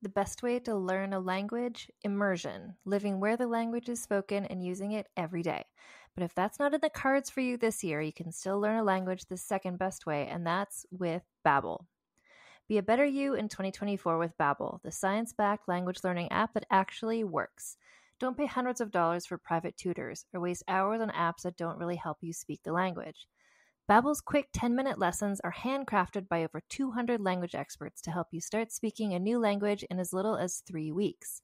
The best way to learn a language? Immersion, living where the language is spoken and using it every day. But if that's not in the cards for you this year, you can still learn a language the second best way, and that's with Babbel. Be a better you in 2024 with Babbel, the science-backed language learning app that actually works. Don't pay hundreds of dollars for private tutors or waste hours on apps that don't really help you speak the language. Babbel's quick 10-minute lessons are handcrafted by over 200 language experts to help you start speaking a new language in as little as 3 weeks.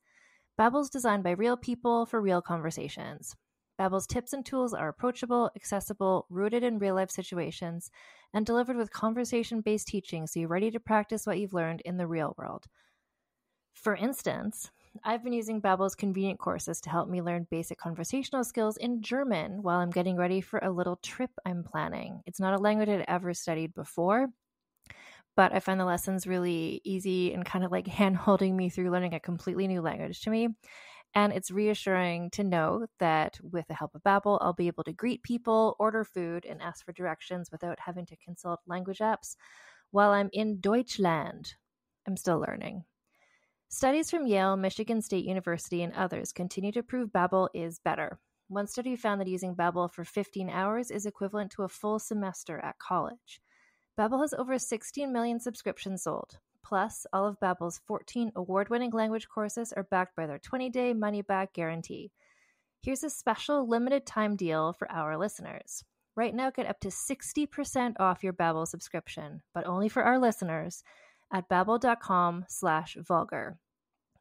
Babbel's designed by real people for real conversations. Babbel's tips and tools are approachable, accessible, rooted in real-life situations, and delivered with conversation-based teaching so you're ready to practice what you've learned in the real world. For instance, I've been using Babbel's convenient courses to help me learn basic conversational skills in German while I'm getting ready for a little trip I'm planning. It's not a language I'd ever studied before, but I find the lessons really easy and kind of like hand holding me through learning a completely new language to me. And it's reassuring to know that with the help of Babbel, I'll be able to greet people, order food, and ask for directions without having to consult language apps while I'm in Deutschland. I'm still learning. Studies from Yale, Michigan State University, and others continue to prove Babbel is better. One study found that using Babbel for 15 hours is equivalent to a full semester at college. Babbel has over 16 million subscriptions sold. Plus, all of Babbel's 14 award-winning language courses are backed by their 20-day money-back guarantee. Here's a special limited-time deal for our listeners. Right now, get up to 60% off your Babbel subscription, but only for our listeners at babbel.com slash vulgar.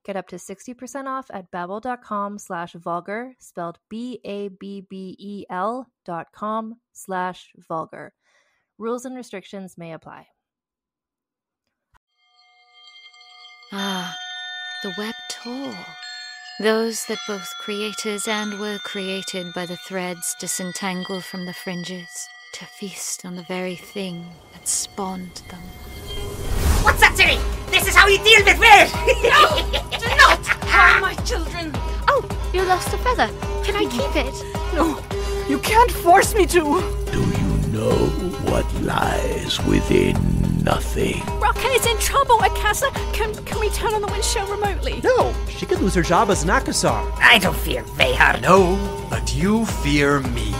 Get up to 60% off at babbel.com slash vulgar, spelled B-A-B-B-E-L dot com slash vulgar. Rules and restrictions may apply. Ah, the web tour. Those that both creators and were created by the threads disentangle from the fringes to feast on the very thing that spawned them. What's that, Ciri? This is how you deal with weird! no! Do not harm my children! Oh, you lost a feather. Can I keep it? No, you can't force me to! Do you know what lies within nothing? Rocken is in trouble, Akasa! Can, can we turn on the wind show remotely? No, she could lose her job as an Akasar. I don't fear Vehar. No, but you fear me.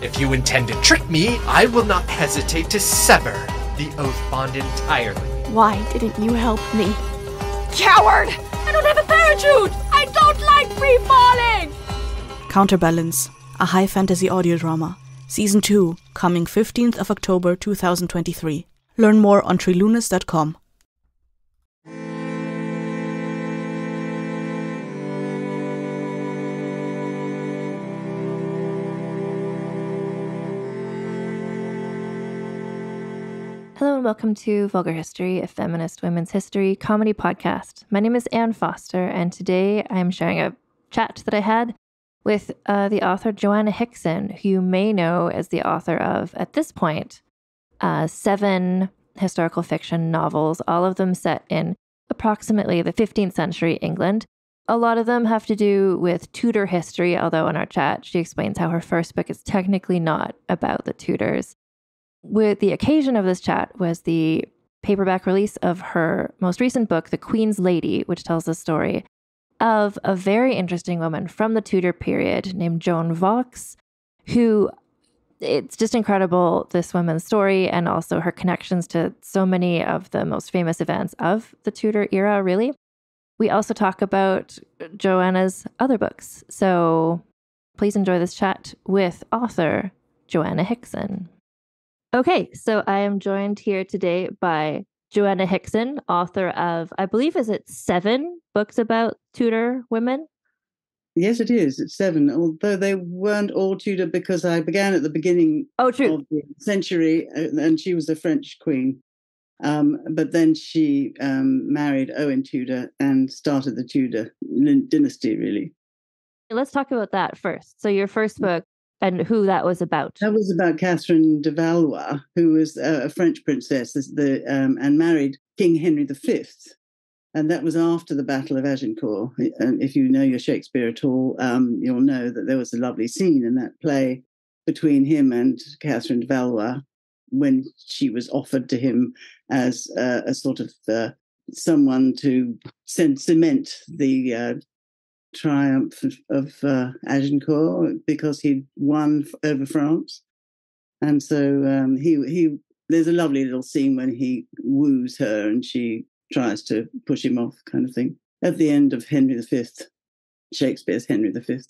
If you intend to trick me, I will not hesitate to sever the oath bond entirely. Why didn't you help me? Coward! I don't have a parachute! I don't like free falling! Counterbalance, a high fantasy audio drama. Season 2, coming 15th of October 2023. Learn more on trilunas.com. Hello and welcome to Vulgar History, a feminist women's history comedy podcast. My name is Ann Foster, and today I'm sharing a chat that I had with uh, the author Joanna Hickson, who you may know as the author of, at this point, uh, seven historical fiction novels, all of them set in approximately the 15th century England. A lot of them have to do with Tudor history, although in our chat, she explains how her first book is technically not about the Tudors with the occasion of this chat was the paperback release of her most recent book, The Queen's Lady, which tells the story of a very interesting woman from the Tudor period named Joan Vaux, who it's just incredible this woman's story and also her connections to so many of the most famous events of the Tudor era, really. We also talk about Joanna's other books. So please enjoy this chat with author Joanna Hickson. Okay, so I am joined here today by Joanna Hickson, author of, I believe, is it seven books about Tudor women? Yes, it is. It's seven, although they weren't all Tudor because I began at the beginning oh, true. of the century uh, and she was a French queen. Um, but then she um, married Owen Tudor and started the Tudor dynasty, really. Let's talk about that first. So, your first mm. book, and who that was about. That was about Catherine de Valois, who was a French princess the, um, and married King Henry V. And that was after the Battle of Agincourt. And if you know your Shakespeare at all, um, you'll know that there was a lovely scene in that play between him and Catherine de Valois when she was offered to him as a sort of uh, someone to cement the uh, triumph of, of uh, Agincourt because he'd won over France, and so um, he he. There's a lovely little scene when he woos her and she tries to push him off, kind of thing. At the end of Henry V, Shakespeare's Henry V,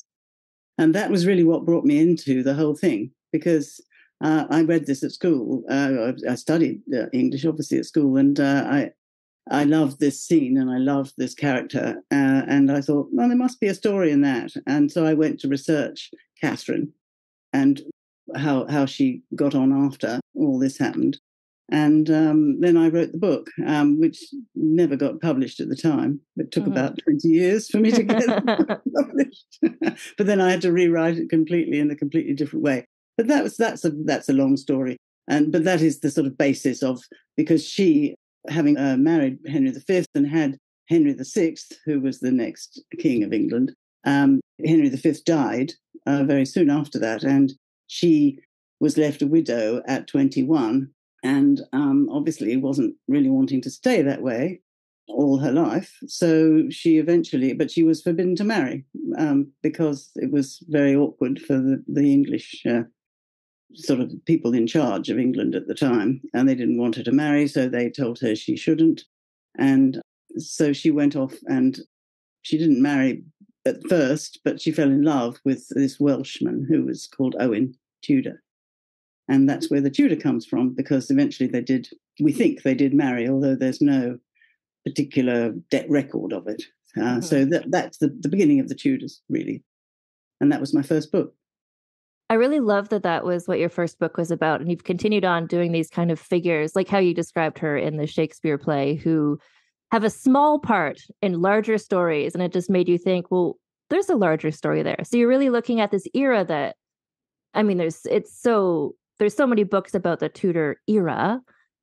and that was really what brought me into the whole thing because uh, I read this at school. Uh, I studied uh, English, obviously, at school, and uh, I I loved this scene and I loved this character. Uh, and I thought, well, there must be a story in that. And so I went to research Catherine and how how she got on after all this happened. And um, then I wrote the book, um, which never got published at the time. It took mm-hmm. about 20 years for me to get published. but then I had to rewrite it completely in a completely different way. But that was that's a that's a long story. And but that is the sort of basis of because she having uh, married Henry V and had Henry VI, who was the next king of England, um, Henry V died uh, very soon after that, and she was left a widow at 21, and um, obviously wasn't really wanting to stay that way all her life. So she eventually, but she was forbidden to marry um, because it was very awkward for the, the English uh, sort of people in charge of England at the time, and they didn't want her to marry, so they told her she shouldn't. And so she went off and she didn't marry at first, but she fell in love with this Welshman who was called Owen Tudor. And that's where the Tudor comes from, because eventually they did, we think they did marry, although there's no particular debt record of it. Uh, mm-hmm. So that, that's the, the beginning of the Tudors, really. And that was my first book. I really love that that was what your first book was about. And you've continued on doing these kind of figures, like how you described her in the Shakespeare play, who have a small part in larger stories. And it just made you think, well, there's a larger story there. So you're really looking at this era that, I mean, there's, it's so, there's so many books about the Tudor era,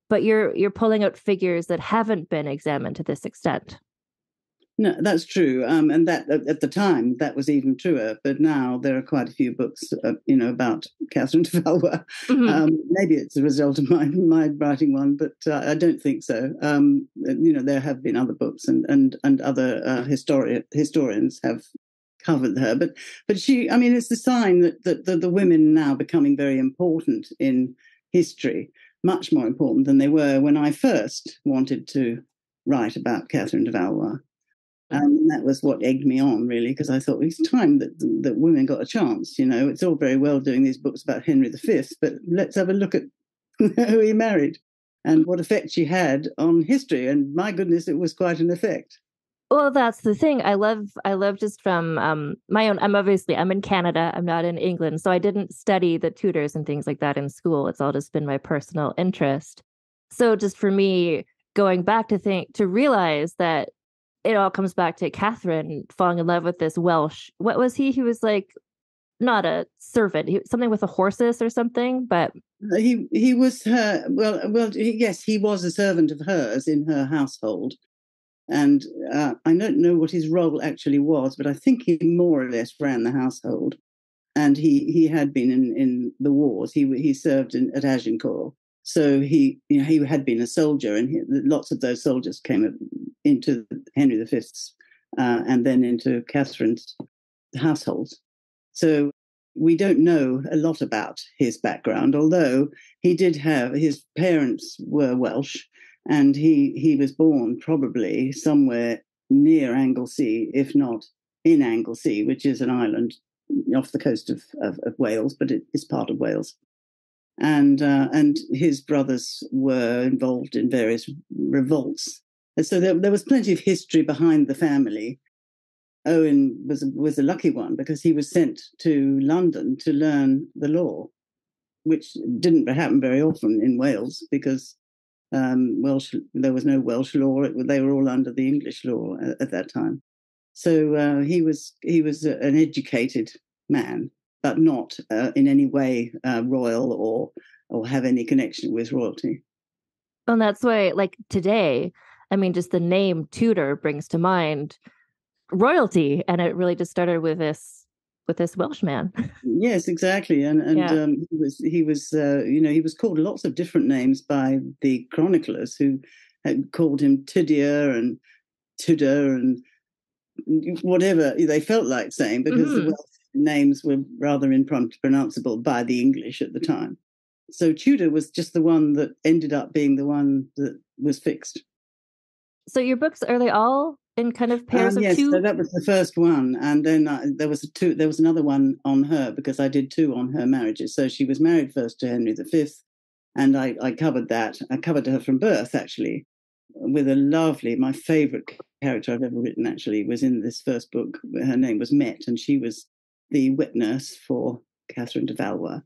but you're, you're pulling out figures that haven't been examined to this extent. No, that's true, um, and that at the time that was even truer. But now there are quite a few books, uh, you know, about Catherine de Valois. Mm-hmm. Um, maybe it's a result of my my writing one, but uh, I don't think so. Um, you know, there have been other books, and and and other uh, histori- historians have covered her. But but she, I mean, it's the sign that that the, the women now becoming very important in history, much more important than they were when I first wanted to write about Catherine de Valois. And that was what egged me on, really, because I thought it's time that that women got a chance. You know, it's all very well doing these books about Henry V, but let's have a look at who he married and what effect she had on history. And my goodness, it was quite an effect. Well, that's the thing. I love, I love just from um, my own. I'm obviously I'm in Canada. I'm not in England, so I didn't study the Tudors and things like that in school. It's all just been my personal interest. So, just for me, going back to think to realize that it all comes back to Catherine falling in love with this Welsh. What was he? He was like not a servant, he, something with the horses or something. But uh, he he was her. Well, well, yes, he was a servant of hers in her household, and uh, I don't know what his role actually was, but I think he more or less ran the household. And he he had been in in the wars. He he served in, at Agincourt. So he, you know, he had been a soldier, and he, lots of those soldiers came into Henry V's uh, and then into Catherine's household. So we don't know a lot about his background, although he did have his parents were Welsh, and he he was born probably somewhere near Anglesey, if not in Anglesey, which is an island off the coast of, of, of Wales, but it is part of Wales and uh, and his brothers were involved in various revolts. And so there, there was plenty of history behind the family. Owen was was a lucky one because he was sent to London to learn the law, which didn't happen very often in Wales because um, Welsh there was no Welsh law; it, they were all under the English law at, at that time. So uh, he was he was an educated man but not uh, in any way uh, royal or or have any connection with royalty. And that's why, like today, I mean, just the name Tudor brings to mind royalty, and it really just started with this with this Welshman. yes, exactly, and and yeah. um, he was he was uh, you know he was called lots of different names by the chroniclers who had called him Tidia and Tudor and whatever they felt like saying because mm-hmm. the Welsh names were rather impronounceable by the English at the time. So Tudor was just the one that ended up being the one that was fixed. So your books are they all in kind of pairs um, of yes, two? So that was the first one, and then I, there was a two. There was another one on her because I did two on her marriages. So she was married first to Henry V, and I, I covered that. I covered her from birth actually, with a lovely, my favourite character I've ever written actually was in this first book. Her name was Mette, and she was the witness for Catherine de Valois,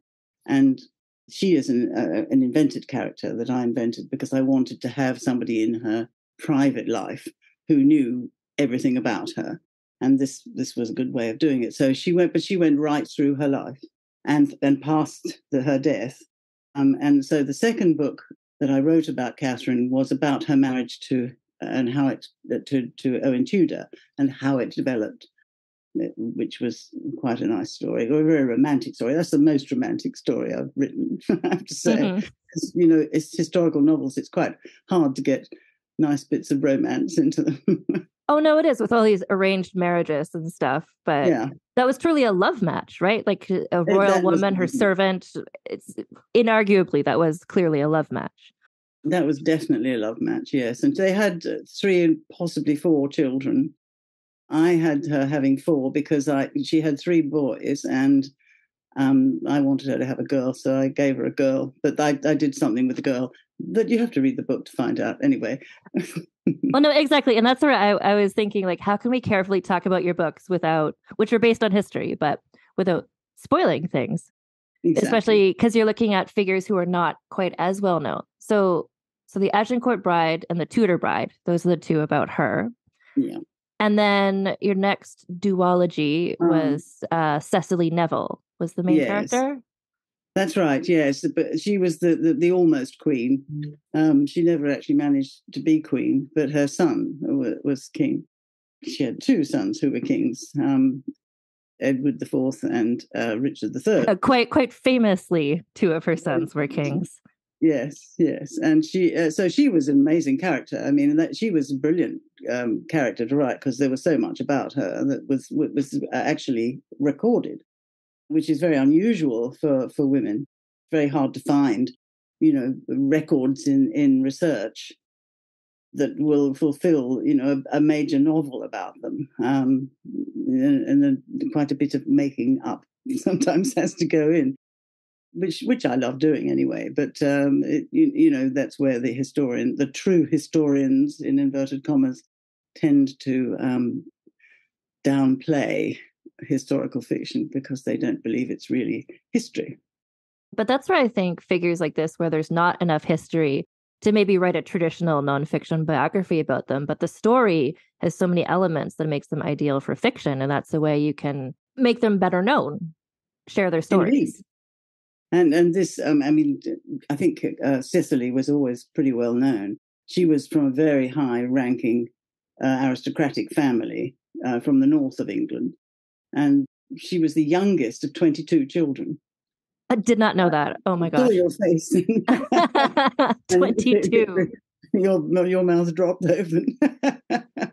and she is an, uh, an invented character that I invented because I wanted to have somebody in her private life who knew everything about her, and this this was a good way of doing it. So she went, but she went right through her life and and past the, her death. Um, and so the second book that I wrote about Catherine was about her marriage to and how it to to Owen Tudor and how it developed which was quite a nice story, or a very romantic story. That's the most romantic story I've written, I have to say. Mm-hmm. You know, it's historical novels. It's quite hard to get nice bits of romance into them. oh no, it is with all these arranged marriages and stuff. But yeah. that was truly a love match, right? Like a royal woman, was, her servant. It's inarguably that was clearly a love match. That was definitely a love match, yes. And they had three and possibly four children I had her having four because I she had three boys and um, I wanted her to have a girl, so I gave her a girl. But I, I did something with the girl that you have to read the book to find out. Anyway. well, no, exactly, and that's where I, I was thinking, like, how can we carefully talk about your books without, which are based on history, but without spoiling things, exactly. especially because you're looking at figures who are not quite as well known. So, so the Agincourt Bride and the Tudor Bride, those are the two about her. Yeah. And then your next duology um, was uh, Cecily Neville was the main yes. character. That's right. Yes, but she was the the, the almost queen. Um, she never actually managed to be queen, but her son was, was king. She had two sons who were kings. Um, Edward Fourth and uh, Richard III. Uh, quite quite famously, two of her sons were kings. Yes, yes, and she uh, so she was an amazing character. I mean, that she was a brilliant um, character to write because there was so much about her that was was actually recorded, which is very unusual for for women. Very hard to find, you know, records in in research that will fulfill, you know, a, a major novel about them, um, and, and quite a bit of making up sometimes has to go in which which I love doing anyway. But um, it, you, you, know, that's where the historian, the true historians, in inverted commas, tend to um, downplay historical fiction because they don't believe it's really history. But that's where I think figures like this, where there's not enough history to maybe write a traditional nonfiction biography about them, but the story has so many elements that makes them ideal for fiction, and that's the way you can make them better known, share their stories. Indeed. And and this, um, I mean, I think uh, Cecily was always pretty well known. She was from a very high-ranking uh, aristocratic family uh, from the north of England, and she was the youngest of twenty-two children. I did not know that. Oh my gosh! your face. Twenty-two. your your mouth dropped open.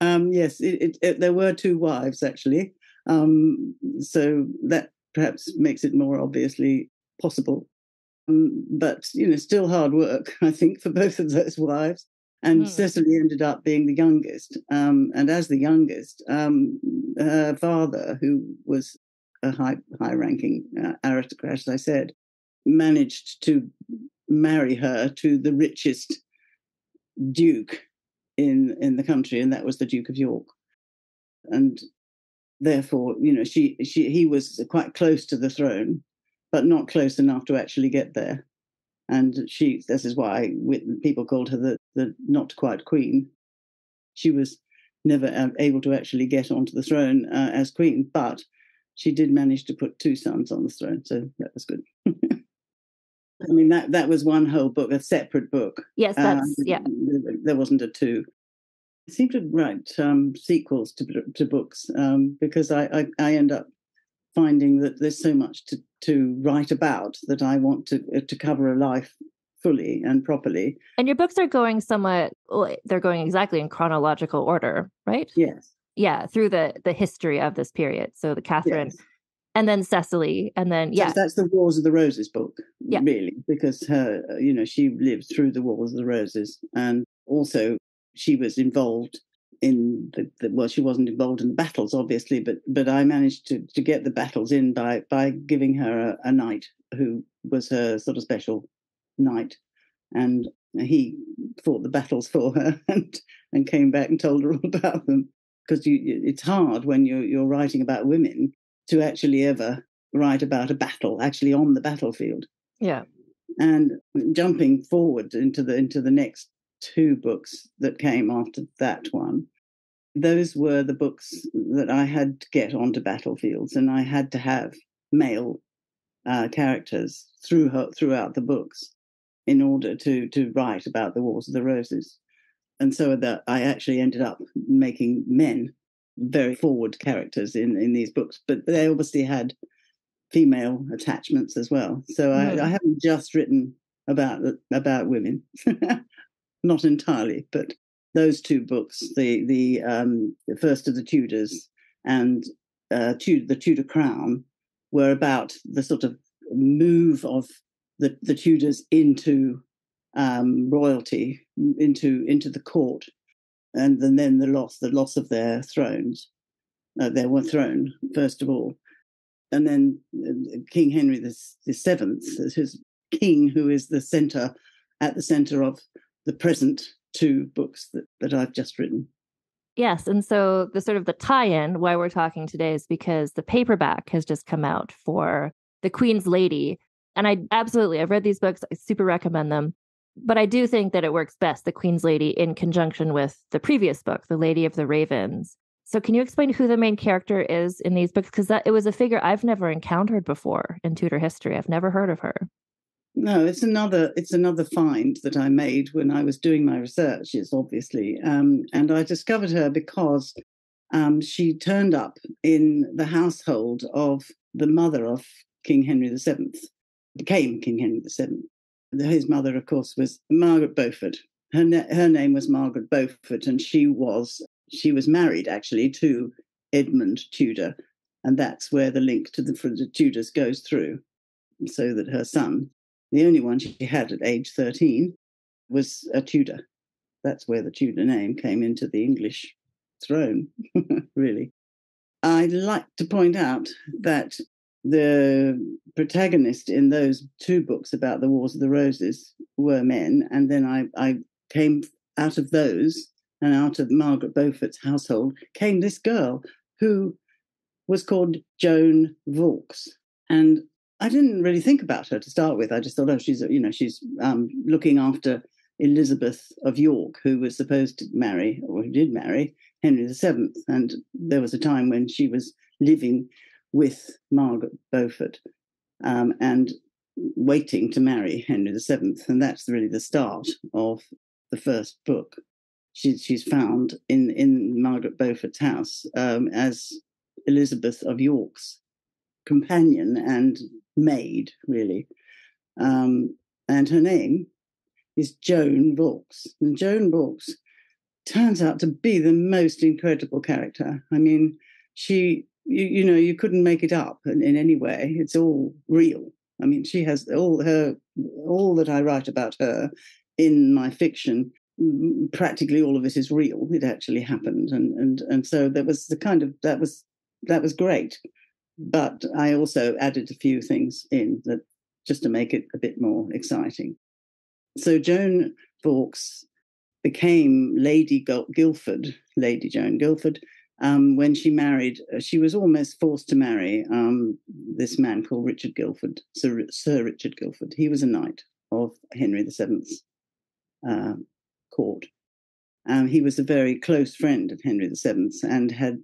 um, yes, it, it, it, there were two wives actually. Um, so that perhaps makes it more obviously possible. Um, but you know, still hard work, I think, for both of those wives. And mm. Cecily ended up being the youngest. Um, and as the youngest, um, her father, who was a high high ranking uh, aristocrat, as I said, managed to marry her to the richest duke in in the country, and that was the Duke of York. And therefore, you know, she she he was quite close to the throne, but not close enough to actually get there. And she, this is why people called her the the not quite queen. She was never um, able to actually get onto the throne uh, as queen, but she did manage to put two sons on the throne, so that was good. I mean that that was one whole book, a separate book. Yes, that's um, yeah. There wasn't a two. Seem to write um, sequels to, to books um, because I, I, I, end up finding that there's so much to, to write about that I want to uh, to cover a life fully and properly. And your books are going somewhat, they're going exactly in chronological order, right? Yes. Yeah, through the the history of this period. So the Catherine, Yes. and then Cecily, and then So yeah, that's the Wars of the Roses book, Yeah. really, because her, you know, she lived through the Wars of the Roses, and also she was involved in the, the well, she wasn't involved in the battles, obviously, but but I managed to to get the battles in by by giving her a, a knight who was her sort of special knight, and he fought the battles for her and and came back and told her all about them. Because you it's hard when you're you're writing about women to actually ever write about a battle actually on the battlefield. Yeah, and jumping forward into the into the next two books that came after that one. Those were the books that i had to get onto battlefields and i had to have male uh, characters through her, throughout the books in order to to write about the wars of the roses. And so that i actually ended up making men very forward characters in in these books but they obviously had female attachments as well. So. I, I haven't just written about about women not entirely but those two books the the um the first of the tudors and uh the tudor crown were about the sort of move of the the tudors into um royalty into into the court and then, then the loss the loss of their thrones uh, their one throne first of all. And then uh, king henry the, the seventh his king who is the center at the center of the present two books that, that i've just written yes. And so the sort of the tie-in why we're talking today is because the paperback has just come out for the Queen's Lady, and I absolutely I've read these books. I super recommend them. But I do think that it works best, the Queen's Lady, in conjunction with the previous book, The Lady of the Ravens. So, can you explain who the main character is in these books? Because that it was a figure I've never encountered before in Tudor history. I've never heard of her. No, it's another it's another find that I made when I was doing my researches, obviously, um, and I discovered her because um, she turned up in the household of the mother of King Henry VII, became King Henry VII. His mother, of course, was Margaret Beaufort. Her her name was Margaret Beaufort, and she was she was married actually to Edmund Tudor, and that's where the link to the, the Tudors goes through, so that her son the only one she had at age 13 was a Tudor. That's where the Tudor name came into the English throne, really. I'd like to point out that the protagonist in those two books about the Wars of the Roses were men, and then I, I came out of those and out of Margaret Beaufort's household came this girl who was called Joan Vaux. And I didn't really think about her to start with. I just thought, oh, she's you know she's um, looking after Elizabeth of York, who was supposed to marry or who did marry Henry VII, and there was a time when she was living with Margaret Beaufort um, and waiting to marry Henry VII, and that's really the start of the first book. She's she's found in in Margaret Beaufort's house um, as Elizabeth of York's companion and maid, really. Um, and her name is Joan Vaux. And Joan Vaux turns out to be the most incredible character. I mean, she, you, you know, you couldn't make it up in, in any way. It's all real. I mean, she has all her, all that I write about her in my fiction. mm, Practically all of it is real. It actually happened, and and and so that was the kind of that was that was great but I also added a few things in that just to make it a bit more exciting. So Joan Vaux became Lady Guildford, Lady Joan Guildford, um, when she married. uh, She was almost forced to marry um, this man called Richard Guildford, Sir, Sir Richard Guildford. He was a knight of Henry VII's uh, court. Um, he was a very close friend of Henry VII's and had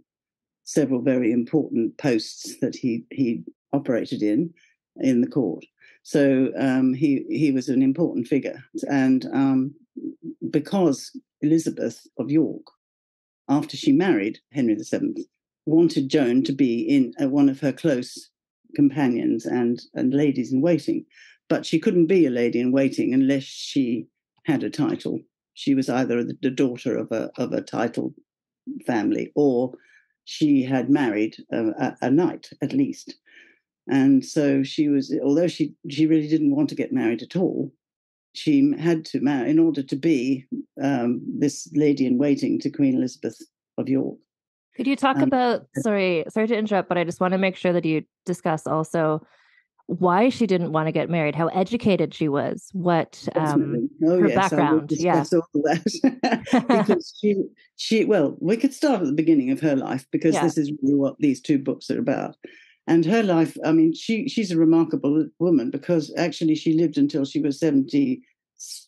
several very important posts that he he operated in in the court. So um, he he was an important figure, and um, because Elizabeth of York, after she married Henry VII, wanted Joan to be in uh, one of her close companions and and ladies in waiting, but she couldn't be a lady in waiting unless she had a title. She was either the daughter of a of a titled family or she had married a, a, a knight at least. And so she was, although she she really didn't want to get married at all, she had to marry in order to be um, this lady in waiting to Queen Elizabeth of York. Could you talk um, about sorry, sorry to interrupt, but I just want to make sure that you discuss also why she didn't want to get married, how educated she was, what um, oh, her yes, background. Yeah, all that. because she, she, well, we could start at the beginning of her life because yeah. this is really what these two books are about. And her life, I mean, she she's a remarkable woman because actually she lived until she was seventy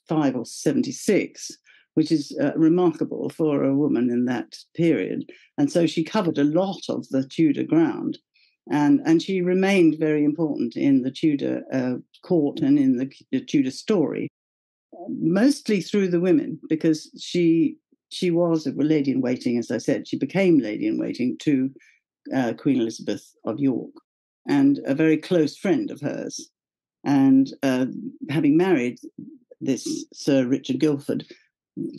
five or seventy six, which is uh, remarkable for a woman in that period. And so she covered a lot of the Tudor ground and and she remained very important in the Tudor uh, court and in the, the, Tudor story, mostly through the women because she she was a lady in waiting, as I said. She became lady in waiting to uh, Queen Elizabeth of York, and a very close friend of hers. And uh, having married this Sir Richard Guilford,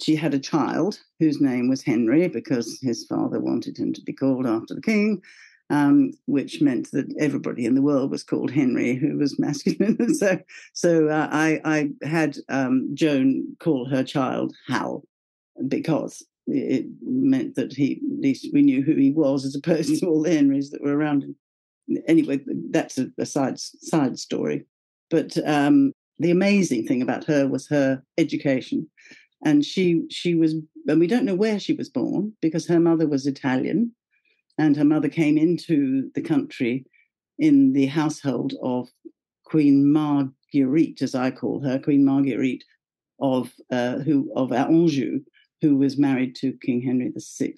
she had a child whose name was Henry because his father wanted him to be called after the king um, which meant that everybody in the world was called Henry, who was masculine. so, so uh, I, I had um, Joan call her child Hal because it meant that he, at least we knew who he was, as opposed to all the Henrys that were around him. Anyway, that's a, a side side story. But um, the amazing thing about her was her education, and she she was, and we don't know where she was born because her mother was Italian, and her mother came into the country in the household of Queen Marguerite, as I call her, Queen Marguerite of uh, who of Anjou, who was married to King Henry VI,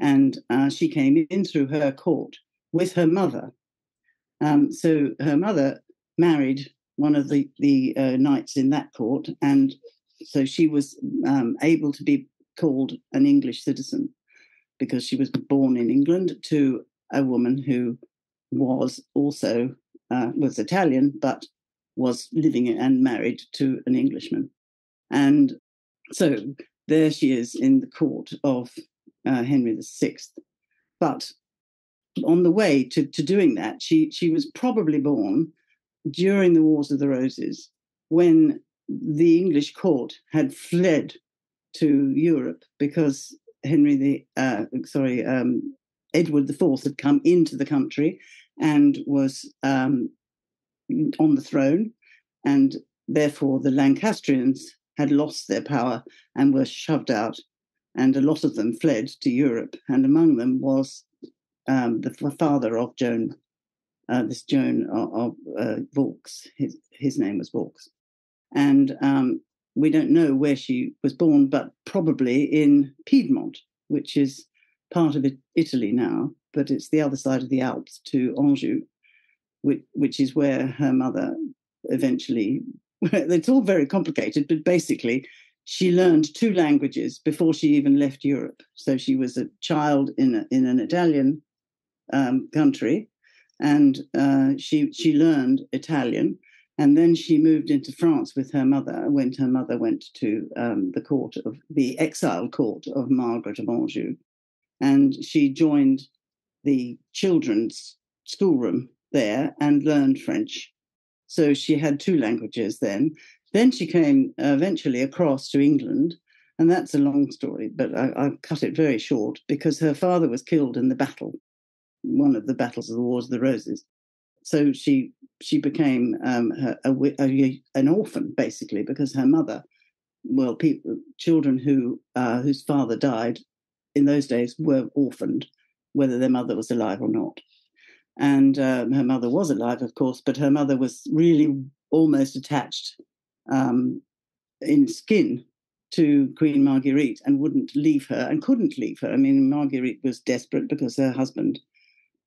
and uh, she came in through her court with her mother. Um, so her mother married one of the the uh, knights in that court, and so she was um, able to be called an English citizen because she was born in England to a woman who was also uh, was Italian, but was living and married to an Englishman. And so there she is in the court of uh, Henry VI. But on the way to, to doing that, she, she was probably born during the Wars of the Roses when the English court had fled to Europe because Henry the uh, sorry um, Edward IV had come into the country and was um, on the throne, and therefore the Lancastrians had lost their power and were shoved out, and a lot of them fled to Europe, and among them was um, the father of Joan, uh, this Joan of, of uh, Vaux. His his name was Vaux, and um, we don't know where she was born, but probably in Piedmont, which is part of Italy now, but it's the other side of the Alps to Anjou, which, which is where her mother eventually. it's all very complicated, but basically, she learned two languages before she even left Europe. So she was a child in a, in an Italian um, country, and uh, she she learned Italian and then she moved into France with her mother when her mother went to um, the court of the exile court of Margaret of Anjou. And she joined the children's schoolroom there and learned French. So she had two languages then. Then she came eventually across to England. And that's a long story, but I, I cut it very short because her father was killed in the battle, one of the battles of the Wars of the Roses so she she became um, a, a, an orphan basically because her mother, well, people, children who uh, whose father died in those days were orphaned, whether their mother was alive or not. And um, her mother was alive, of course, but her mother was really almost attached um, in skin to Queen Marguerite and wouldn't leave her and couldn't leave her. I mean, Marguerite was desperate because her husband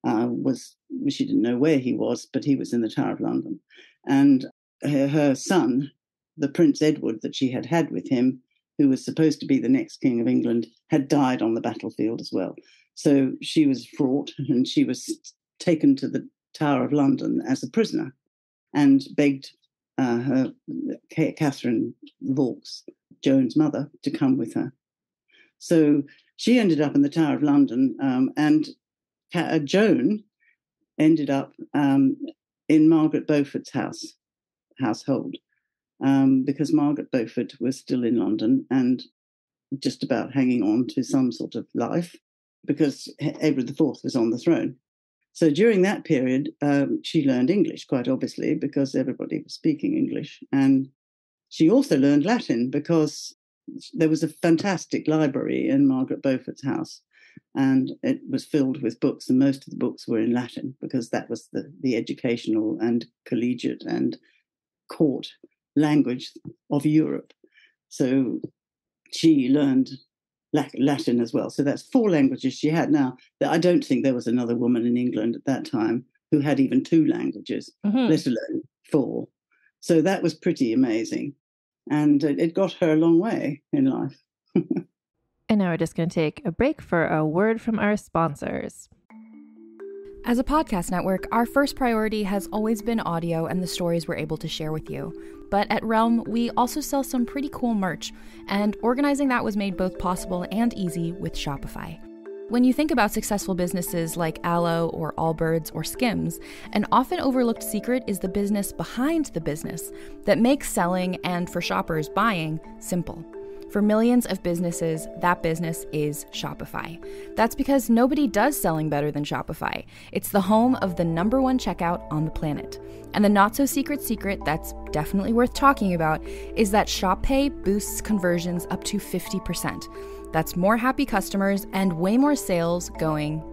uh, was she didn't know where he was, but he was in the Tower of London, and her, her son, the Prince Edward that she had had with him, who was supposed to be the next king of England, had died on the battlefield as well. So she was fraught, and she was taken to the Tower of London as a prisoner, and begged uh, her Catherine Vaux, Joan's mother, to come with her. So she ended up in the Tower of London, um, and Joan ended up um, in Margaret Beaufort's house household um, because Margaret Beaufort was still in London and just about hanging on to some sort of life because Edward IV was on the throne. So during that period, um, she learned English, quite obviously, because everybody was speaking English. And she also learned Latin because there was a fantastic library in Margaret Beaufort's house, and it was filled with books, and most of the books were in Latin because that was the, the educational and collegiate and court language of Europe. So she learned Latin as well. So that's four languages she had. Now, I don't think there was another woman in England at that time who had even two languages, mm-hmm. let alone four. So that was pretty amazing and it got her a long way in life. and now we're just going to take a break for a word from our sponsors. As a podcast network, our first priority has always been audio and the stories we're able to share with you. But at Realm, we also sell some pretty cool merch, and organizing that was made both possible and easy with Shopify. When you think about successful businesses like Alo or Allbirds or Skims, an often overlooked secret is the business behind the business that makes selling and, for shoppers, buying simple. For millions of businesses, that business is Shopify. That's because nobody does selling better than Shopify. It's the home of the number one checkout on the planet. And the not so secret secret that's definitely worth talking about is that ShopPay boosts conversions up to 50%. That's more happy customers and way more sales going.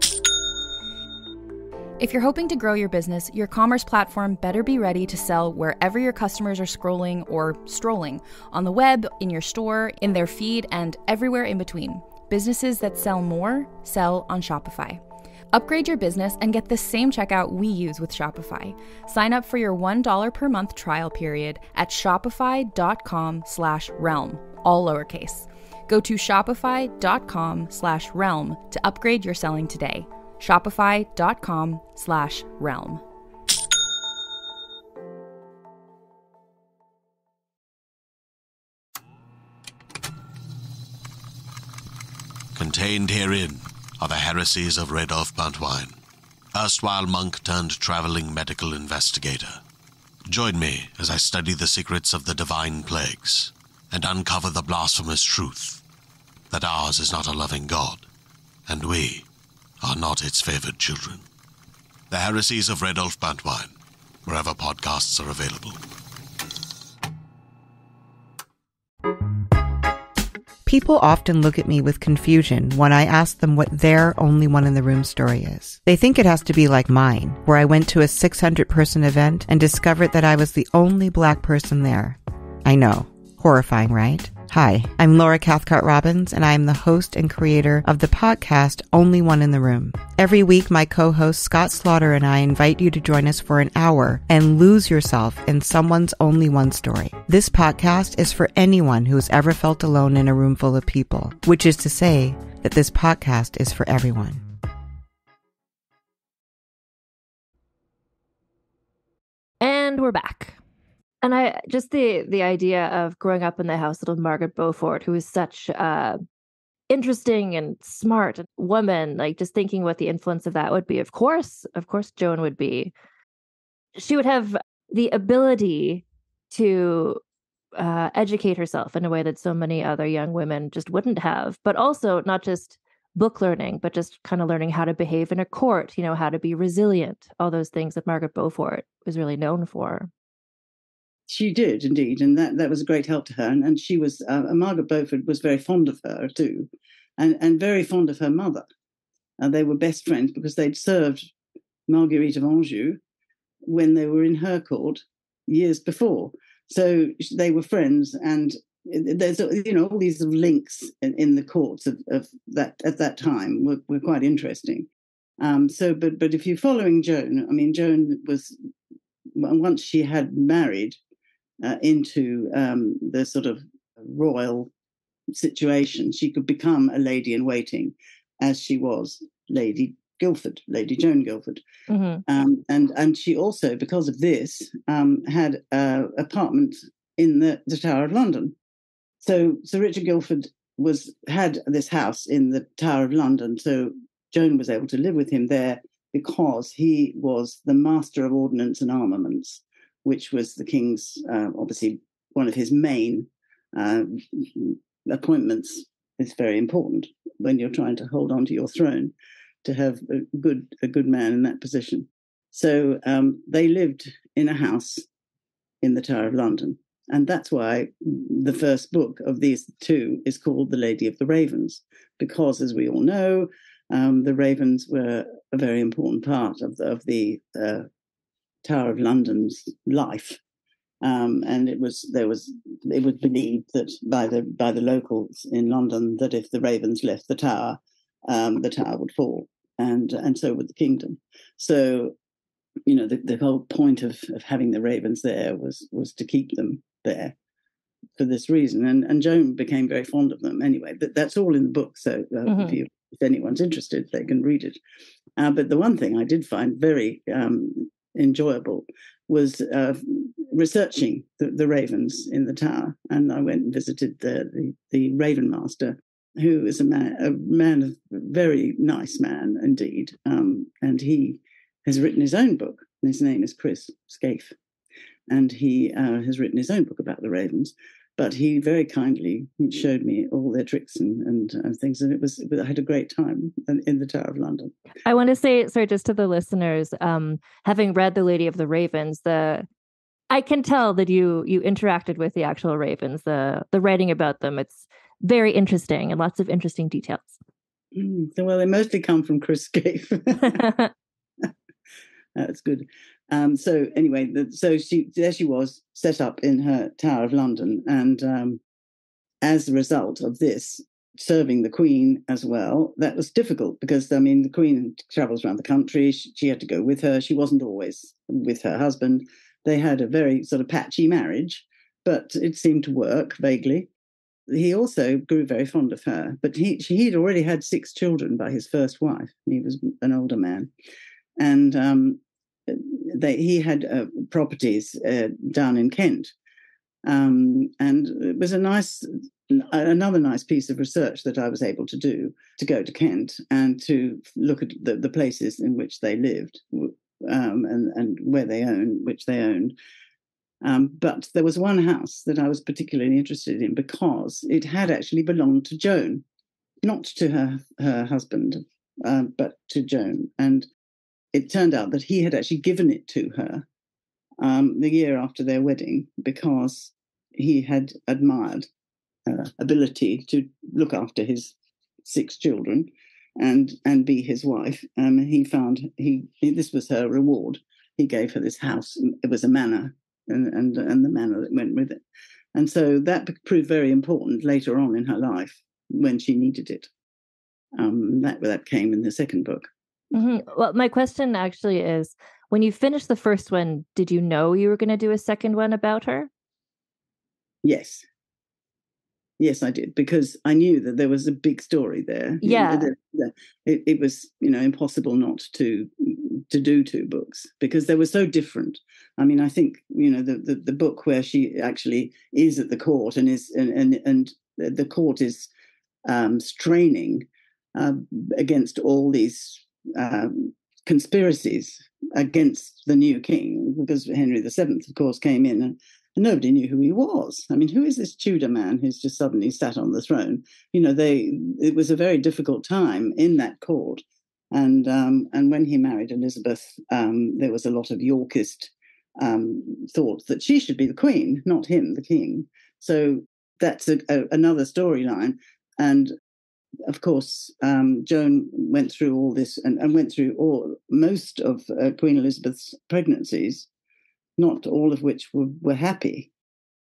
If you're hoping to grow your business, your commerce platform better be ready to sell wherever your customers are scrolling or strolling on the web, in your store, in their feed, and everywhere in between. Businesses that sell more sell on Shopify. Upgrade your business and get the same checkout we use with Shopify. Sign up for your $1 per month trial period at shopify.com slash realm, all lowercase. Go to shopify.com slash realm to upgrade your selling today. Shopify.com slash realm. Contained herein are the heresies of Radolf Buntwine, erstwhile monk turned traveling medical investigator. Join me as I study the secrets of the divine plagues and uncover the blasphemous truth that ours is not a loving God, and we are not its favored children. The Heresies of Radolf Buntwine, wherever podcasts are available. People often look at me with confusion when I ask them what their only one in the room story is. They think it has to be like mine, where I went to a 600 person event and discovered that I was the only black person there. I know. Horrifying, right? Hi, I'm Laura Cathcart Robbins, and I am the host and creator of the podcast Only One in the Room. Every week, my co host Scott Slaughter and I invite you to join us for an hour and lose yourself in someone's only one story. This podcast is for anyone who's ever felt alone in a room full of people, which is to say that this podcast is for everyone. And we're back. And I just the the idea of growing up in the household of Margaret Beaufort, who is such a interesting and smart woman, like just thinking what the influence of that would be. Of course, of course, Joan would be. She would have the ability to uh, educate herself in a way that so many other young women just wouldn't have, but also not just book learning, but just kind of learning how to behave in a court, you know, how to be resilient, all those things that Margaret Beaufort was really known for. She did indeed, and that, that was a great help to her. And, and she was uh, Margaret Beaufort was very fond of her too, and and very fond of her mother. Uh, they were best friends because they'd served Marguerite of Anjou when they were in her court years before. So they were friends, and there's you know all these links in, in the courts of, of, that at that time were, were quite interesting. Um, so, but but if you're following Joan, I mean, Joan was once she had married, uh, into um, the sort of royal situation. She could become a lady in waiting, as she was Lady Guildford, Lady Joan Guildford. Mm-hmm. Um, and and she also, because of this, um, had an apartment in the, the Tower of London. So Sir Richard Guildford was had this house in the Tower of London. So Joan was able to live with him there because he was the master of ordnance and armaments, which was the king's uh, obviously one of his main uh, appointments. It's very important when you're trying to hold on to your throne to have a good a good man in that position. So um, they lived in a house in the Tower of London, and that's why the first book of these two is called The Lady of the Ravens, because as we all know, um, the ravens were a very important part of the, of the uh, Tower of London's life. Um, and it was there was it was believed that by the by the locals in London that if the ravens left the tower, um, the tower would fall, and and so would the kingdom. So, you know, the, the whole point of, of having the ravens there was was to keep them there for this reason. And and Joan became very fond of them anyway. That, that's all in the book. So uh, mm-hmm. if you if anyone's interested, they can read it. Uh, but the one thing I did find very um, enjoyable was uh, researching the, the, ravens in the tower, and I went and visited the the, the Raven Master, who is a man a man of very nice man indeed, um, and he has written his own book. His name is Chris Skaife, and he uh, has written his own book about the ravens but he very kindly showed me all their tricks and, and uh, things and it was i had a great time in, in, the tower of london. I want to say sorry just to the listeners um, having read the lady of the ravens the i can tell that you you interacted with the actual ravens the the writing about them. It's very interesting and lots of interesting details. Mm, well they mostly come from chris skaife that's good um, so anyway, the, so she there she was set up in her Tower of London, and um, as a result of this, serving the Queen as well, that was difficult because I mean the Queen travels around the country. She, she had to go with her. She wasn't always with her husband. They had a very sort of patchy marriage, but it seemed to work vaguely. He also grew very fond of her, but he he'd already had six children by his first wife. He was an older man, and um, they, he had uh, properties uh, down in Kent. Um, and it was a nice, another nice piece of research that I was able to do to go to Kent and to look at the, the places in which they lived um, and, and where they owned, which they owned. Um, but there was one house that I was particularly interested in because it had actually belonged to Joan, not to her her husband, uh, but to Joan. And it turned out that he had actually given it to her um, the year after their wedding because he had admired her ability to look after his six children and and be his wife. Um, he found he, he, this was her reward. He gave her this house. It was a manor, and and and the manor that went with it. And so that proved very important later on in her life when she needed it. Um, that that came in the second book. Mm-hmm. Well, my question actually is when you finished the first one, did you know you were going to do a second one about her? Yes. Yes, I did because I knew that there was a big story there. Yeah, it, it was you know impossible not to to do two books because they were so different. I mean, I think you know the the, the book where she actually is at the court and is and and, and the court is um, straining uh, against all these um, conspiracies against the new king because Henry VII, of course, came in and, and nobody knew who he was. I mean, who is this Tudor man who's just suddenly sat on the throne? You know, they it was a very difficult time in that court. And um, and when he married Elizabeth, um, there was a lot of Yorkist um, thought that she should be the queen, not him, the king. So that's a, a, another storyline. And of course, um, Joan went through all this and, and went through all most of uh, Queen Elizabeth's pregnancies, not all of which were, were happy.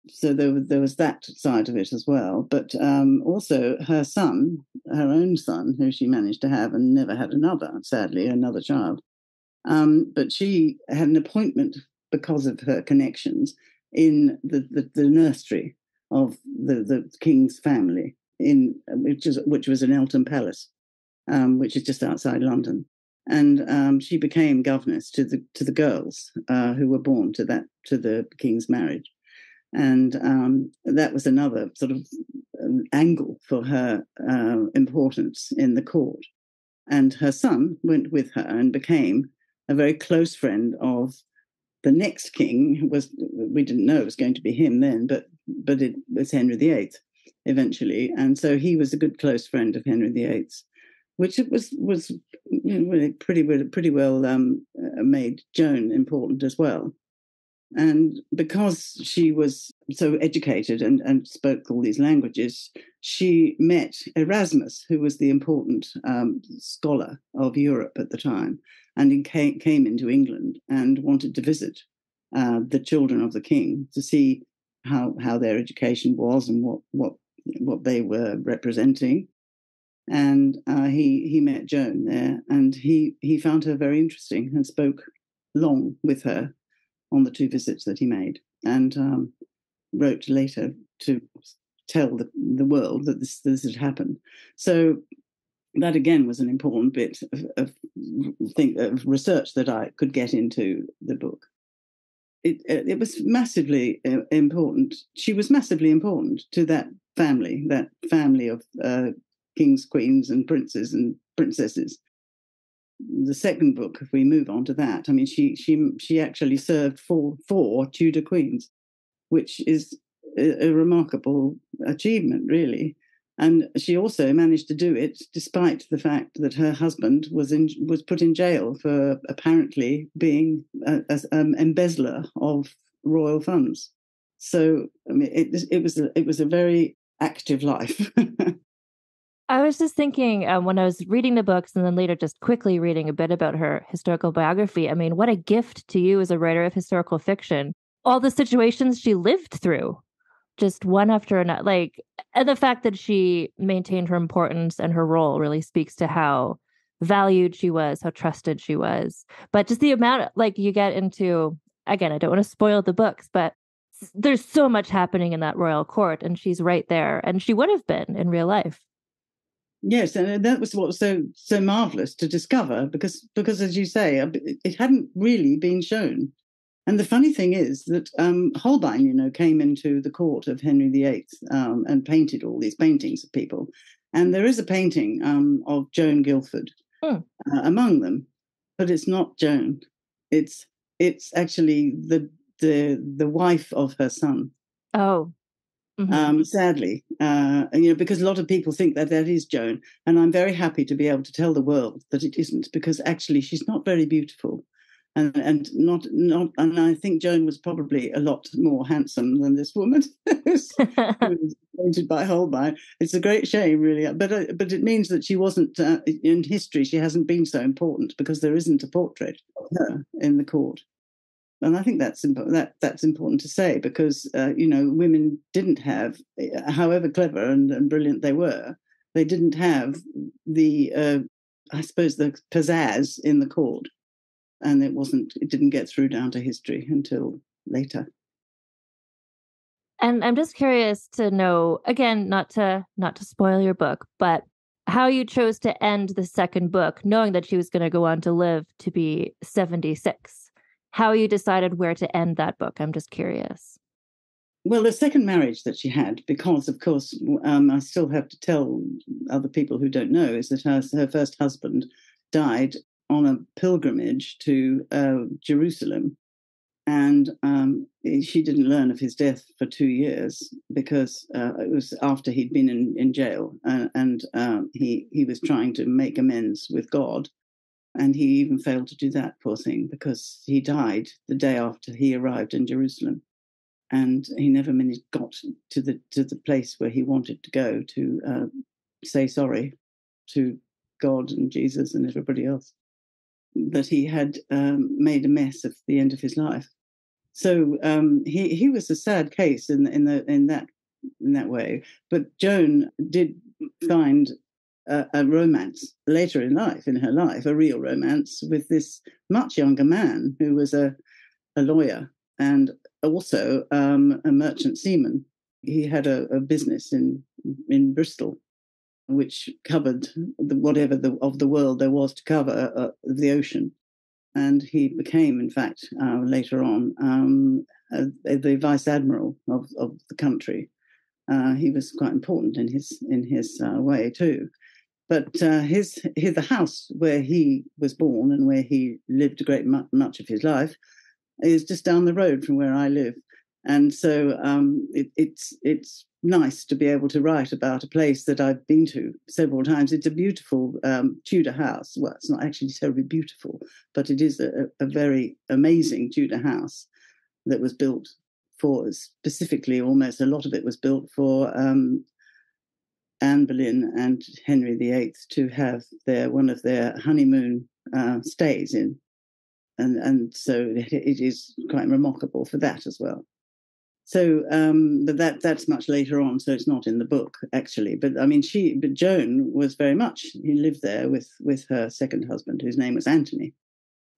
So there, there was that side of it as well. But um, also her son, her own son, who she managed to have and never had another, sadly, another child. Um, but she had an appointment because of her connections in the, the, the nursery of the, the king's family in which is which was in Eltham Palace, um, which is just outside London. and um, she became governess to the to the girls uh, who were born to that to the king's marriage, and um, that was another sort of um, angle for her uh, importance in the court. And her son went with her and became a very close friend of the next king. Was we didn't know it was going to be him then, but but it was Henry VIII eventually, and so he was a good close friend of Henry VIII's which was was you know, pretty pretty well um, uh, made Joan important as well. And because she was so educated and, and spoke all these languages, she met Erasmus, who was the important um, scholar of Europe at the time, and came, came into England and wanted to visit uh, the children of the king to see how how their education was and what what what they were representing and uh, he he met Joan there, and he he found her very interesting and spoke long with her on the two visits that he made, and um, wrote later to tell the, the world that this this had happened. So that again was an important bit of, of think of research that I could get into the book. It it was massively uh, important. She was massively important to that family, that family of uh, kings, queens, and princes and princesses. The second book, if we move on to that, I mean, she she she actually served for four Tudor queens, which is a, a remarkable achievement, really. And she also managed to do it despite the fact that her husband was in was put in jail for apparently being an um, embezzler of royal funds. So I mean, it it was a, it was a very active life. I was just thinking um, when I was reading the books and then later just quickly reading a bit about her historical biography. I mean, what a gift to you as a writer of historical fiction. All the situations she lived through, just one after another. Like, and the fact that she maintained her importance and her role really speaks to how valued she was, how trusted she was. But just the amount, like, you get into, again, I don't want to spoil the books, but there's so much happening in that royal court, and she's right there. And she would have been in real life. Yes, and uh, that was what was so so marvelous to discover because because as you say, it hadn't really been shown. And the funny thing is that um, Holbein, you know, came into the court of Henry VIII um, and painted all these paintings of people. And there is a painting um, of Joan Guildford oh. uh, among them, but it's not Joan. It's it's actually the the the wife of her son. Oh, Mm-hmm. Um, sadly, uh, you know, because a lot of people think that that is Joan, and I'm very happy to be able to tell the world that it isn't, because actually she's not very beautiful, and and not not, and I think Joan was probably a lot more handsome than this woman who's painted by Holbein. It's a great shame, really, but uh, but it means that she wasn't uh, in history. She hasn't been so important because there isn't a portrait of her in the court and I think that's imp- that that's important to say because uh, you know women didn't have, uh, however clever and, and brilliant they were, they didn't have the uh, I suppose the pizzazz in the court, and it wasn't it didn't get through down to history until later. And I'm just curious to know again, not to not to spoil your book, but how you chose to end the second book, knowing that she was going to go on to live to be 76 how you decided where to end that book. I'm just curious. Well, the second marriage that she had, because of course, um, I still have to tell other people who don't know, is that her, her first husband died on a pilgrimage to uh, Jerusalem. And um, she didn't learn of his death for two years because uh, it was after he'd been in, in jail uh, and um, he, he was trying to make amends with God and he even failed to do that, poor thing, because he died the day after he arrived in Jerusalem. And he never got to the to the place where he wanted to go to uh, say sorry to God and Jesus and everybody else that he had um, made a mess of the end of his life. So um, he he was a sad case in in the in that in that way. But Joan did find a, a, romance later in life, in her life, a real romance with this much younger man who was a, a lawyer and also um, a merchant seaman. He had a, a, business in in Bristol, which covered the, whatever the, of the world there was to cover uh, the ocean. And he became, in fact, uh, later on, um, uh, the vice admiral of, of the country. Uh, he was quite important in his in his uh, way too. But uh, his, his the house where he was born and where he lived a great mu- much of his life is just down the road from where I live, and so um, it, it's it's nice to be able to write about a place that I've been to several times. It's a beautiful um, Tudor house. Well, it's not actually terribly beautiful, but it is a, a very amazing Tudor house that was built for specifically, almost a lot of it was built for um, Anne Boleyn and Henry VIII to have their one of their honeymoon uh, stays in, and and so it is quite remarkable for that as well. So, um, but that that's much later on, so it's not in the book actually. But I mean, she, but Joan was very much. He lived there with with her second husband, whose name was Anthony,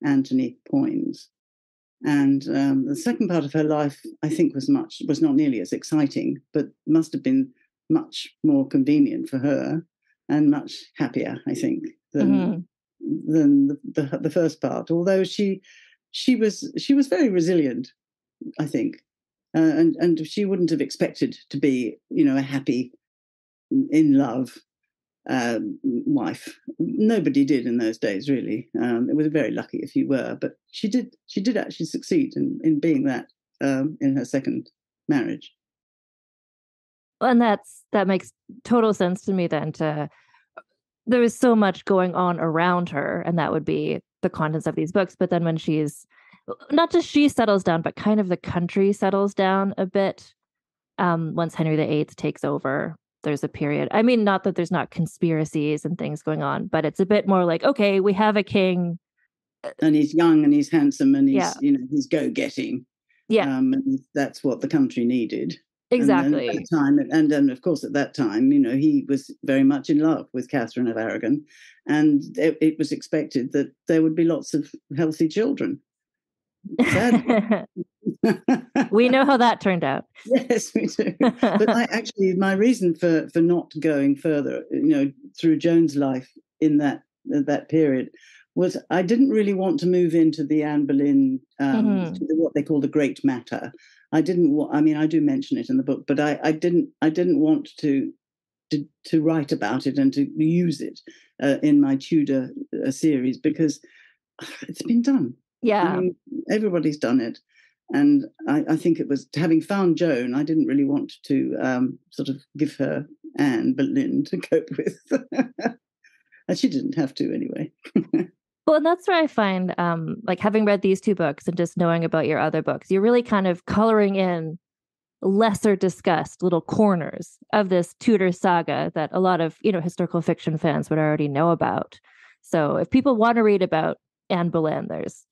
Anthony Poyntz, and um, the second part of her life, I think, was much was not nearly as exciting, but must have been much more convenient for her and much happier, I think, than mm-hmm. than the, the, the first part. Although she she was she was very resilient, I think, uh, and and she wouldn't have expected to be, you know, a happy, in love um, wife. Nobody did in those days, really. Um, it was very lucky if you were, but she did. She did actually succeed in in being that um, in her second marriage. And that's that makes total sense to me. Then to there is so much going on around her, and that would be the contents of these books. But then when she's not just she settles down, but kind of the country settles down a bit um, once Henry VIII takes over. There's a period. I mean, not that there's not conspiracies and things going on, but it's a bit more like, okay, we have a king, uh, and he's young and he's handsome and he's yeah. you know he's go getting. Yeah, um, and that's what the country needed. Exactly. And, time, and then of course at that time, you know, he was very much in love with Catherine of Aragon, and it, it was expected that there would be lots of healthy children. we know how that turned out. Yes, we do. But I actually, my reason for for not going further, you know, through Joan's life in that that period was I didn't really want to move into the Anne Boleyn, um, mm-hmm. what they call the great matter. I didn't. Want, I mean, I do mention it in the book, but I, I didn't. I didn't want to to to write about it and to use it uh, in my Tudor uh, series because it's been done. Yeah. I mean, everybody's done it. And I, I, think it was having found Joan, I didn't really want to um, sort of give her Anne Boleyn to cope with. and she didn't have to anyway. well, and that's where I find, um, like having read these two books and just knowing about your other books, you're really kind of coloring in lesser discussed little corners of this Tudor saga that a lot of, you know, historical fiction fans would already know about. So if people want to read about Anne Boleyn, there's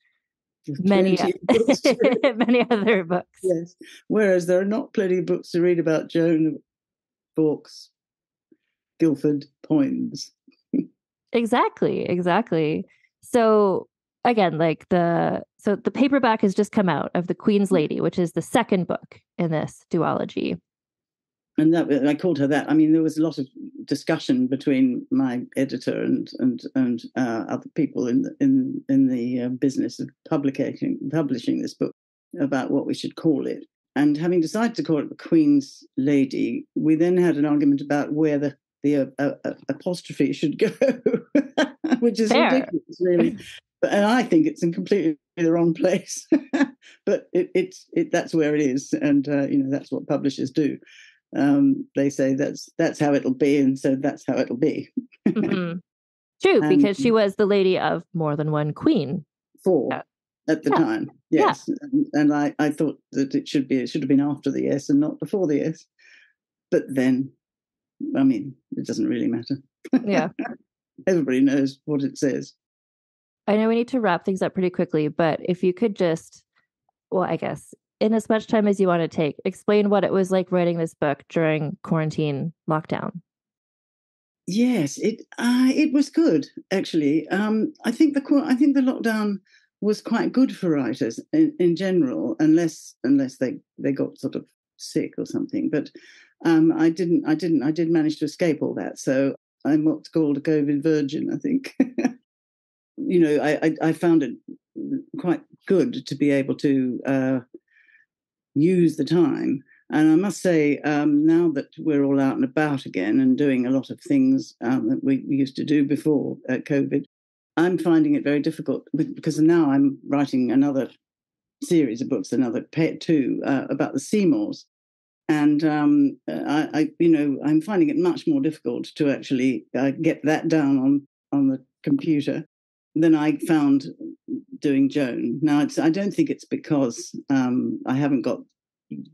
many many other books. Yes. Whereas there are not plenty of books to read about Joan Vaux, Guildford, Poyntz. exactly, exactly. So again, like the so the paperback has just come out of The Queen's mm. Lady, which is the second book in this duology and that I called her that. I mean, there was a lot of discussion between my editor and and and uh, other people in the, in in the uh, business of publishing publishing this book about what we should call it. And having decided to call it the Queen's Lady, we then had an argument about where the the uh, uh, uh apostrophe should go, which is Fair. ridiculous, really. But, and I think it's in completely the wrong place. but it, it's it, that's where it is, and uh, you know that's what publishers do um, they say that's that's how it'll be, and so that's how it'll be. mm-hmm. True, because she was the lady of more than one queen. Four yeah. at the yeah. time, yes, yeah. and, and I, I thought that it should be it should have been after the S and not before the S. But then, I mean, it doesn't really matter. Yeah, everybody knows what it says. I know we need to wrap things up pretty quickly, but if you could just, well, I guess in as much time as you want to take, explain what it was like writing this book during quarantine lockdown. Yes, it uh, it was good actually. Um, I think the I think the lockdown was quite good for writers in, in general, unless unless they they got sort of sick or something. But um, I didn't I didn't I did manage to escape all that. So I'm what's called a COVID virgin. I think. you know, I, I, I found it quite good to be able to uh, use the time. And I must say, um, now that we're all out and about again and doing a lot of things um, that we used to do before uh, COVID, I'm finding it very difficult because now I'm writing another series of books, another pet two, uh, about the Seymours. And um, I, I, you know, I'm finding it much more difficult to actually uh, get that down on on the computer than I found doing Joan. Now, I don't think it's because um, I haven't got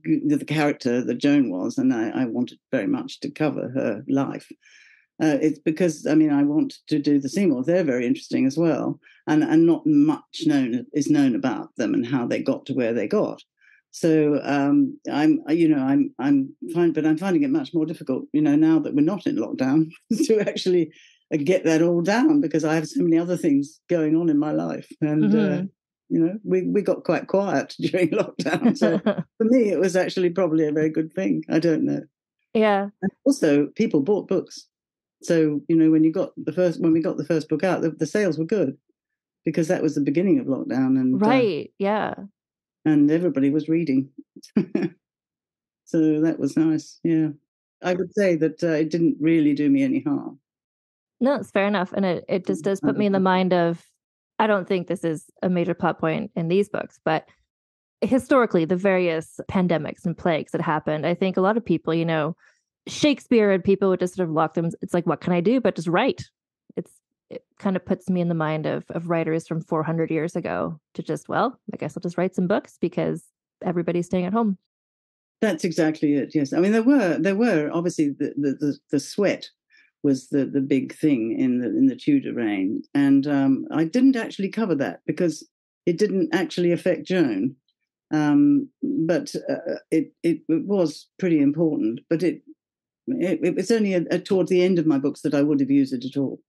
the character that Joan was, and I, I wanted very much to cover her life. Uh, it's because I mean I want to do the Seymours. They're very interesting as well, and and not much known is known about them and how they got to where they got. So um, I'm you know I'm I'm fine, but I'm finding it much more difficult. You know now that we're not in lockdown to actually get that all down because I have so many other things going on in my life, and uh, mm-hmm. uh, you know we we got quite quiet during lockdown. So for me, it was actually probably a very good thing. I don't know. Yeah. And also, people bought books, so you know when you got the first when we got the first book out, the, the sales were good because that was the beginning of lockdown, and uh, right, uh, yeah, and everybody was reading. so that was nice. Yeah. I would say that uh, it didn't really do me any harm. No, it's fair enough. And it, it just does put me in the mind of I don't think this is a major plot point in these books, but historically, the various pandemics and plagues that happened, I think a lot of people, you know, Shakespeare and people would just sort of lock them. It's like, what can I do but just write? It's it kind of puts me in the mind of of writers from 400 years ago to just, well, I guess I'll just write some books because everybody's staying at home. That's exactly it. Yes, I mean there were there were obviously the the, the, the sweat was the the big thing in the in the Tudor reign, and um, I didn't actually cover that because it didn't actually affect Joan, um, but uh, it, it, it was pretty important. But it it, it was only a, a, towards the end of my books that I would have used it at all.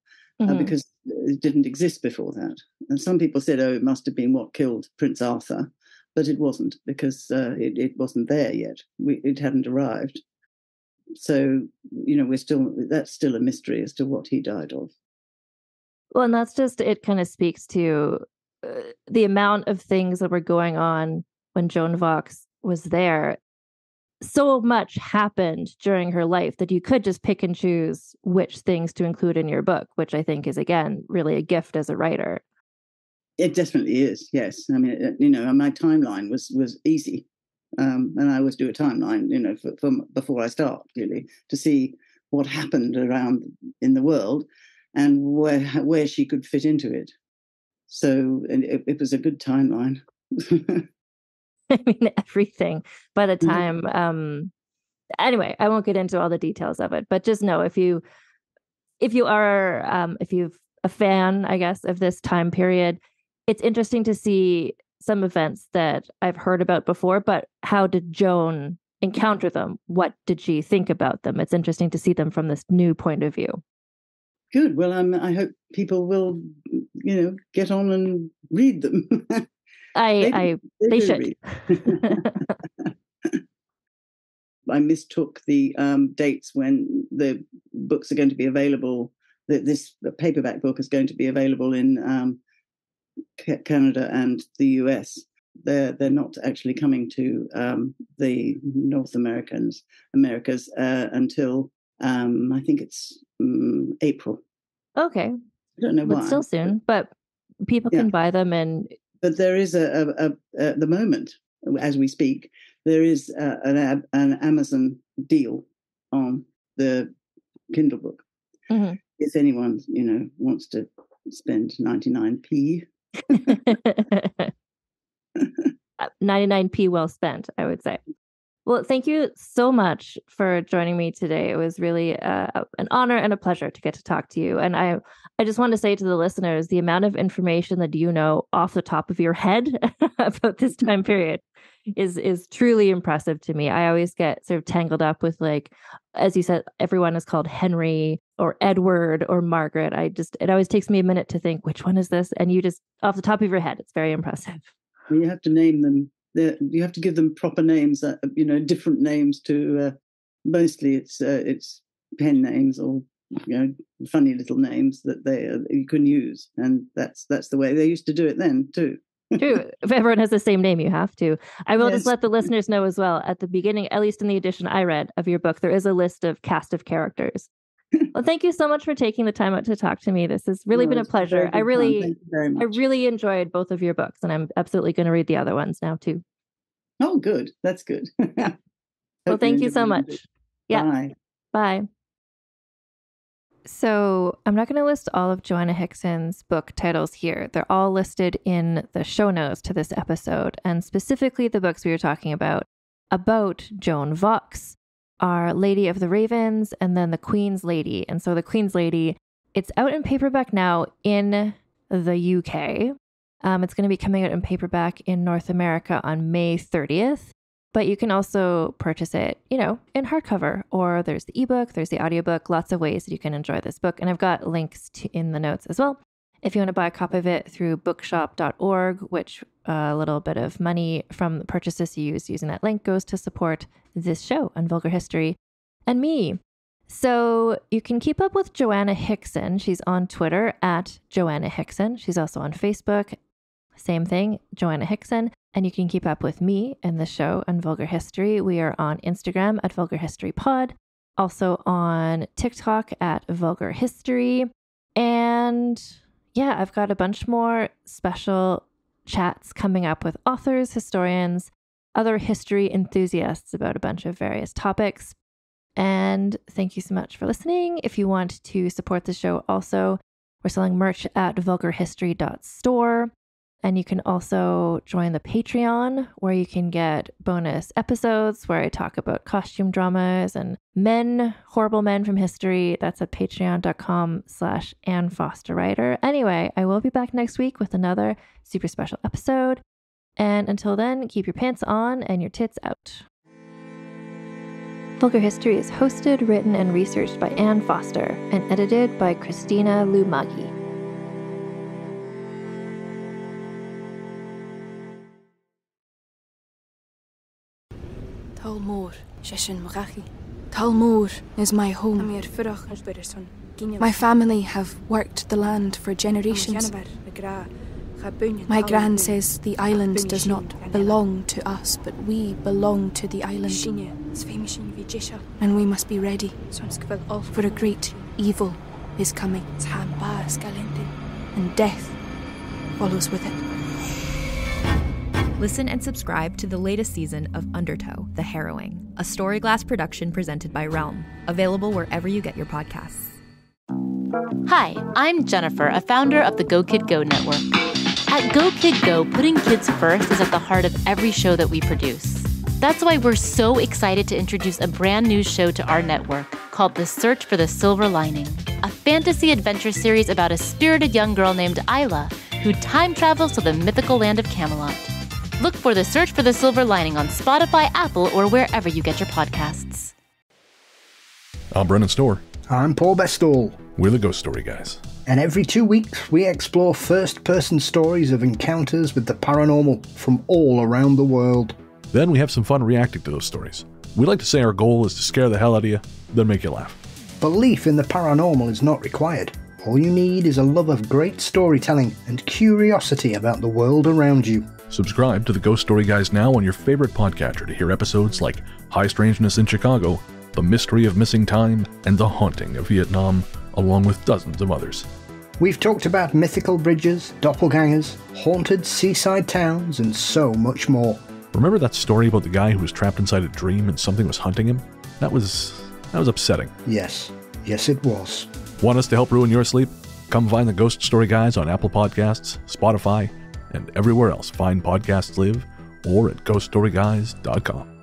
Uh, mm-hmm. Uh, because it didn't exist before that. And some people said, oh, it must have been what killed Prince Arthur, but it wasn't because uh, it, it wasn't there yet. We, it hadn't arrived so you know we're still that's still a mystery as to what he died of. Well and that's just it kind of speaks to uh, the amount of things that were going on when joan arc was there. So much happened during her life that you could just pick and choose which things to include in your book which i think is again really a gift as a writer. It definitely is yes. I mean you know my timeline was was easy um, and I always do a timeline, you know, for, for, before I start, really, to see what happened around in the world and where where she could fit into it. So it, it was a good timeline. I mean, everything. By the mm-hmm. time, mm-hmm. um, anyway, I won't get into all the details of it, but just know if you if you are um, if you're a fan, I guess, of this time period, it's interesting to see some events that I've heard about before, but how did Joan encounter them? What did she think about them? It's interesting to see them from this new point of view. Good. Well, um, I hope people will, you know, get on and read them. I, they, I, they, they should. I mistook the um, dates when the books are going to be available. That this paperback book is going to be available in um, Canada and the US. They're they're not actually coming to um, the North Americans Americas uh, until um, I think it's um, April. Okay, I don't know but why. still soon. But people yeah. can buy them, and but there is a, a, a, a the moment as we speak there is a, an an Amazon deal on the Kindle book. Mm-hmm. If anyone you know wants to spend ninety nine p 99p well spent, I would say. Well, thank you so much for joining me today. It was really uh, an honor and a pleasure to get to talk to you. And I, I just want to say to the listeners, the amount of information that you know off the top of your head about this time period is is truly impressive to me. I always get sort of tangled up with like, as you said, everyone is called Henry or Edward or Margaret. I just it always takes me a minute to think which one is this, and you just off the top of your head, it's very impressive. You have to name them. You have to give them proper names. Uh, you know, different names to. Uh, mostly, it's uh, it's pen names or you know funny little names that they uh, you can use, and that's that's the way they used to do it then too. True. If everyone has the same name, you have to. I will Yes. just let the listeners know as well. At the beginning, at least in the edition I read of your book, there is a list of cast of characters. Well, thank you so much for taking the time out to talk to me. This has really No, been a it's been very pleasure. good I really, Thank you very I really enjoyed both of your books, and I'm absolutely going to read the other ones now too. Oh, good. That's good. Well, thank you so much. it. Yeah. Bye. Bye. So I'm not going to list all of Joanna Hickson's book titles here. They're all listed in the show notes to this episode, and specifically the books we were talking about about Joan Vaux, are Lady of the Ravens, and then the Queen's Lady. And so the Queen's Lady, it's out in paperback now in the UK. Um, it's going to be coming out in paperback in North America on May 30th but you can also purchase it, you know, in hardcover or there's the ebook, there's the audiobook, lots of ways that you can enjoy this book. And I've got links to, in the notes as well. If you want to buy a copy of it through bookshop.org, which uh, a little bit of money from the purchases you use using that link goes to support this show on Vulgar History and me. So you can keep up with Joanna Hickson. She's on Twitter at Joanna Hickson. She's also on Facebook. Same thing, Joanna Hickson. And you can keep up with me and the show on Vulgar History. We are on Instagram at Vulgar History Pod, also on TikTok at Vulgar History. And yeah, I've got a bunch more special chats coming up with authors, historians, other history enthusiasts about a bunch of various topics. And thank you so much for listening. If you want to support the show, also, we're selling merch at vulgarhistory.store. And you can also join the Patreon, where you can get bonus episodes where I talk about costume dramas and men, horrible men from history. That's at patreon.com slash Ann Foster Writer. Anyway, I will be back next week with another super special episode. And until then, keep your pants on and your tits out. Vulgar History is hosted, written, and researched by Ann Foster and edited by Christina Lumagi. Talmor, Shishin Magachi. Talmor is my home. My family have worked the land for generations. My gran says the island does not belong to us, but we belong to the island. And we must be ready, for a great evil is coming. And death follows with it. Listen and subscribe to the latest season of Undertow, The Harrowing, a Storyglass production presented by Realm, available wherever you get your podcasts. Hi, I'm Jennifer, a founder of the Go Kid Go network. At Go Kid Go, putting kids first is at the heart of every show that we produce. That's why we're so excited to introduce a brand new show to our network called The Search for the Silver Lining, a fantasy adventure series about a spirited young girl named Isla who time travels to the mythical land of Camelot. Look for The Search for the Silver Lining on Spotify, Apple, or wherever you get your podcasts. I'm Brennan Storr. I'm Paul Bestall. We're the Ghost Story Guys. And every two weeks, we explore first person stories of encounters with the paranormal from all around the world. Then we have some fun reacting to those stories. We like to say our goal is to scare the hell out of you, then make you laugh. Belief in the paranormal is not required. All you need is a love of great storytelling and curiosity about the world around you. Subscribe to the Ghost Story Guys now on your favorite podcatcher to hear episodes like High Strangeness in Chicago, The Mystery of Missing Time, and The Haunting of Vietnam, along with dozens of others. We've talked about mythical bridges, doppelgangers, haunted seaside towns, and so much more. Remember that story about the guy who was trapped inside a dream and something was hunting him? That was that was upsetting. Yes, yes, it was. Want us to help ruin your sleep? Come find the Ghost Story Guys on Apple Podcasts, Spotify, and everywhere else fine podcasts live, or at ghoststoryguys.com.